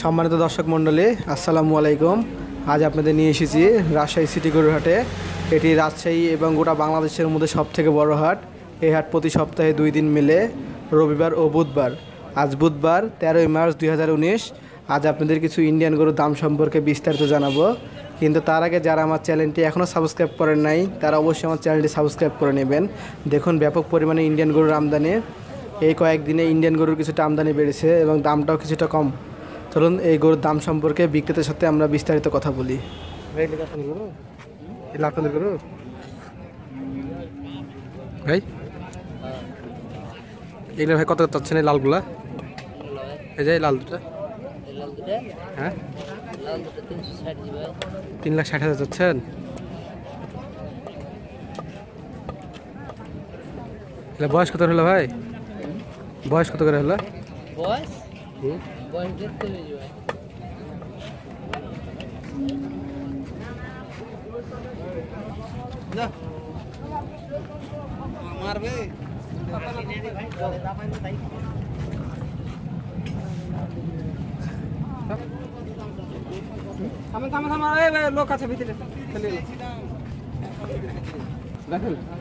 সম্মানিত দর্শক মণ্ডলী, আসসালামু আলাইকুম। আজ আপনাদের নিয়ে এসেছি রাজশাহী সিটি গরুর হাটে এটি রাজশাহী এবং গোটা বাংলাদেশের মধ্যে সব থেকে বড় হাট। এই হাট প্রতি সপ্তাহে দুই দিন মিলে রবিবার ও বুধবার। আজ বুধবার, তেরোই মার্চ দুই হাজার উনিশ। আজ আপনাদের কিছু ইন্ডিয়ান গরুর দাম সম্পর্কে বিস্তারিত জানাব। কিন্তু তার আগে যারা আমার চ্যানেলটি এখনও সাবস্ক্রাইব করেন নাই, তারা অবশ্যই আমার চ্যানেলটি সাবস্ক্রাইব করে নেবেন। দেখুন ব্যাপক পরিমাণে ইন্ডিয়ান গরুর আমদানি। এই কয়েকদিনে ইন্ডিয়ান গরুর কিছুটা আমদানি বেড়েছে এবং দামটাও কিছুটা কম। চলুন এই গরুর দাম সম্পর্কে বিক্রেতার সাথে আমরা বিস্তারিত কথা বলি। আপনাদের গরু? ভাই? এগুলো ভাই কত চাচ্ছেন এই লালগুলা? এই যে লাল দুটা লাল দুটা। হ্যাঁ? তিন লাখ ষাট হাজার চাচ্ছেন বয়স কত হলো ভাই? বয়স কত করে হলো? বয়স? বয়স দেখতে হবে জি ভাই মারবে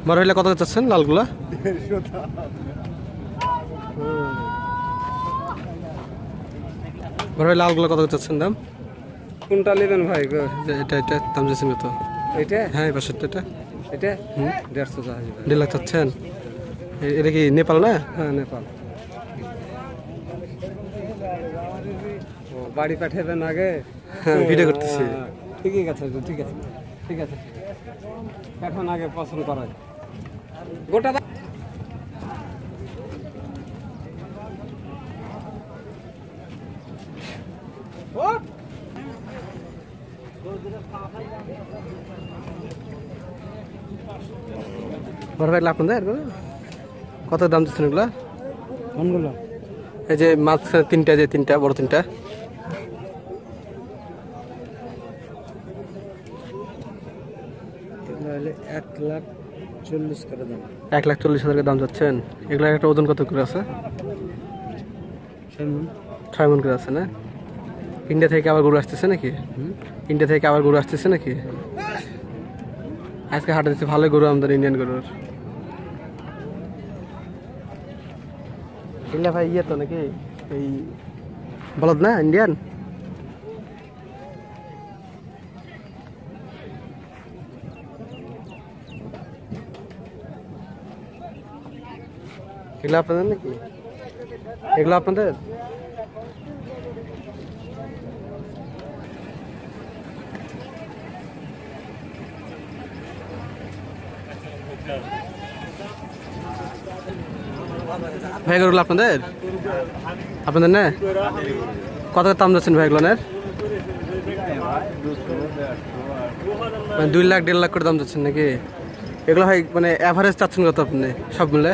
বড় হইলে কত চাচ্ছেন লালগুলা বড় লালগুলো কত চাচ্ছেন দাম? কোনটা নেবেন ভাই? এটা এটা দাম চাচ্ছেন কত? এটা? হ্যাঁ এই পাশেরটা এটা। এটা? দেড়শো। দেড় লাখ চাচ্ছেন? এটা কি নেপাল না? হ্যাঁ নেপাল। ও বাড়ি পাঠাবেন আগে? হ্যাঁ ভিডিও করতেছি। হ্যাঁ, ঠিকই আছে ঠিক আছে ঠিক আছে। এখন আগে পছন্দ করা গোটা বড় ভাই আপনাদের এগুলো? কত দাম দিচ্ছেন এগুলা? কোনগুলো? এই যে মাছ তিনটা যে তিনটা বড় তিনটা। এক লাখ চল্লিশ করে দেন এক লাখ চল্লিশ হাজার দাম যাচ্ছেন। এগুলা একটা ওজন কত করে আছে? ছয় মন করে আছে না? ইন্ডিয়া থেকে আবার গরু আসতেছে নাকি? ইন্ডিয়া থেকে আবার গরু আসতেছে নাকি? আজকে হাটে দিচ্ছে ভালো গরু আমাদের ইন্ডিয়ান গরুর। ইন্ডিয়া ভাই ইয়ে তো নাকি? এই বলদ না ইন্ডিয়ান এগুলো আপনাদের নাকি? এগুলো আপনাদের? ভাই এগুলো আপনাদের? আপনাদের না? কত দাম যাচ্ছেন ভাই এগুলোনের মানে দুই লাখ, দেড় লাখ করে দাম যাচ্ছেন নাকি? এগুলো ভাই মানে অ্যাভারেজ চাচ্ছেন কত আপনি? সব মিলে?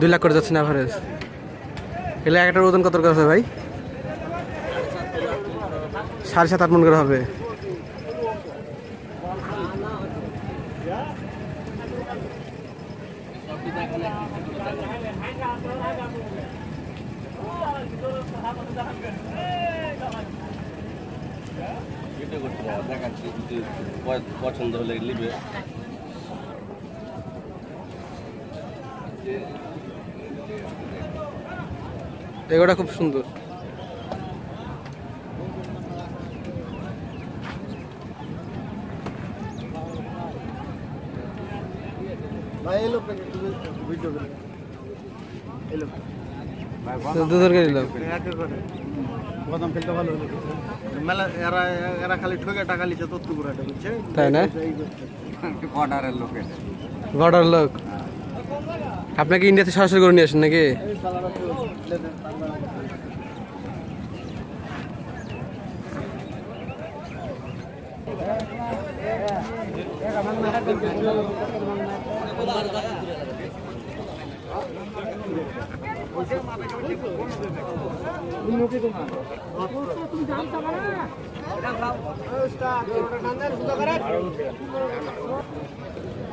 দুই লাখ করে যাচ্ছেন অ্যাভারেজ এগুলো একটার ওজন কত করে আছে ভাই? সাড়ে সাত আট মন করে হবে। ভিডিও করতে পারব পছন্দ হলে নিবে। এগুলোটা খুব সুন্দর। দুধের গাড়ি নিলাম বাদাম ফেলতে ভালো হলো মেলা এরা এরা খালি ঠকে টাকা লিছে তত্ত্ব পুরাটা বুঝছে তাই না? বর্ডার লোক আপনাকে ইন্ডিয়াতে সরাসরি করে নিয়ে আসেন নাকি?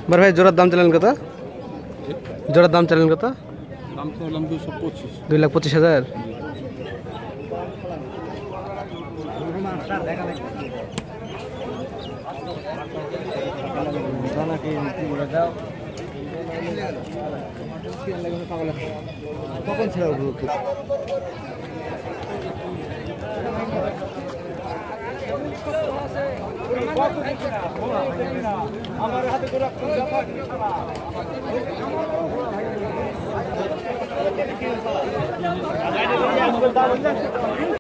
বড় ভাই জোড়ার দাম চালেন কত জোড়ার দাম চালেন কত দাম তো হলাম দুশো পঁচিশ দুই লাখ পঁচিশ হাজার কখন ছিল